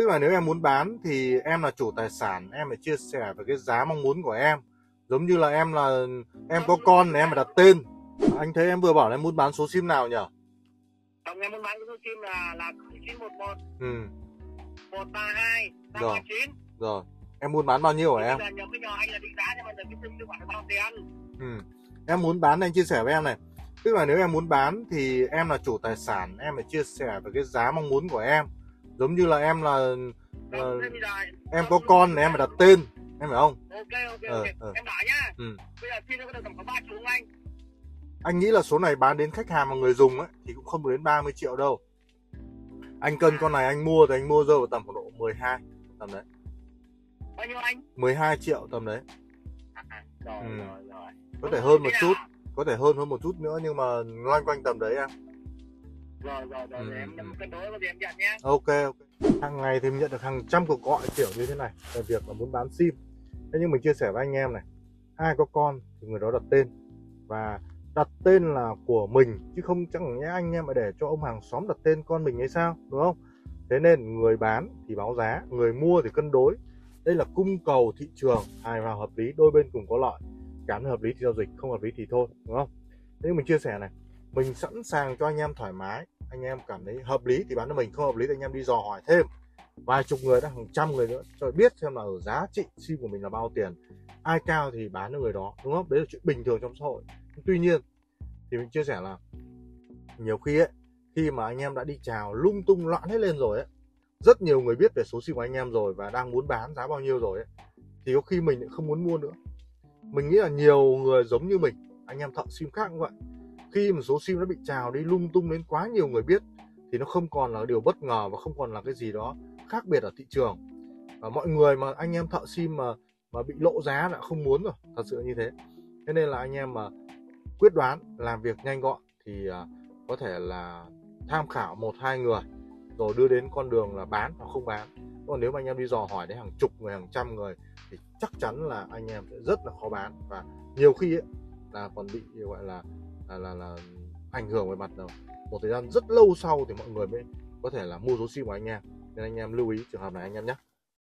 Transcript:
tức là nếu em muốn bán thì em là chủ tài sản em phải chia sẻ về cái giá mong muốn của em. Giống như là em là em có con thì em phải đặt tên. Anh thấy em vừa bảo là em muốn bán số sim nào nhỉ? Tổng em muốn bán số sim là là 0911 ừ. 132 Rồi. 529. rồi. Em muốn bán bao nhiêu hả em Bây giờ nhờ cái nhỏ anh là định giá nhưng mà giờ cái sim chưa phải bao tiền. ừ. em muốn bán anh chia sẻ với em này. Tức là nếu em muốn bán thì em là chủ tài sản em phải chia sẻ về cái giá mong muốn của em giống như là em là ờ, giờ em có con thì em phải đặt tên em phải không Ok ok Ờ, ok. ờ. Em bảo nhá. Ừ. Bây giờ sim nó có được tầm khoảng 3 triệu không anh? anh nghĩ là số này bán đến khách hàng mà người dùng ấy thì cũng không đến 30 triệu đâu anh cân con này anh mua thì anh mua rơi vào tầm khoảng độ 12 tầm đấy Bao nhiêu anh? 12 triệu tầm đấy À, à, rồi Ừ. rồi rồi. có thể hơn một chút có thể hơn hơn một chút nữa nhưng mà loanh quanh tầm đấy em Rồi rồi rồi Ừ, em ừ. cân đối có gì em nhận nhé. ok ok. Hàng ngày thì mình nhận được hàng trăm cuộc gọi kiểu như thế này về việc là muốn bán sim. Thế nhưng mình chia sẻ với anh em này ai có con thì người đó đặt tên. Và đặt tên là của mình chứ không chẳng nhẽ anh em mà để cho ông hàng xóm đặt tên con mình hay sao đúng không? Thế nên người bán thì báo giá người mua thì cân đối. Đây là cung cầu thị trường hài hòa hợp lý đôi bên cùng có lợi. Cảm thấy hợp lý thì giao dịch không hợp lý thì thôi đúng không? Thế nhưng mình chia sẻ này mình sẵn sàng cho anh em thoải mái. Anh em cảm thấy hợp lý thì bán cho mình không hợp lý thì anh em đi dò hỏi thêm. Vài chục người đó, hàng trăm người nữa cho biết xem là ở giá trị sim của mình là bao tiền. Ai cao thì bán cho người đó đúng không? Đấy là chuyện bình thường trong xã hội. Tuy nhiên thì mình chia sẻ là nhiều khi ấy khi mà anh em đã đi chào lung tung loạn hết lên rồi ấy rất nhiều người biết về số sim của anh em rồi và đang muốn bán giá bao nhiêu rồi ấy thì có khi mình lại không muốn mua nữa. Mình nghĩ là nhiều người giống như mình anh em thợ sim khác cũng vậy khi mà số sim nó bị trào đi lung tung đến quá nhiều người biết thì nó không còn là điều bất ngờ và không còn là cái gì đó khác biệt ở thị trường. Và mọi người mà anh em thợ sim mà mà bị lộ giá là không muốn rồi thật sự như thế. Thế nên là anh em mà quyết đoán làm việc nhanh gọn thì à, có thể là tham khảo một hai người rồi đưa đến con đường là bán hoặc không bán. Còn nếu mà anh em đi dò hỏi đến hàng chục người hàng trăm người thì chắc chắn là anh em sẽ rất là khó bán. Và nhiều khi ấy, là còn bị gọi là là là, là ảnh hưởng về mặt nào một thời gian rất lâu sau thì mọi người mới có thể là mua số sim của anh em. Nên anh em lưu ý trường hợp này anh em nhé.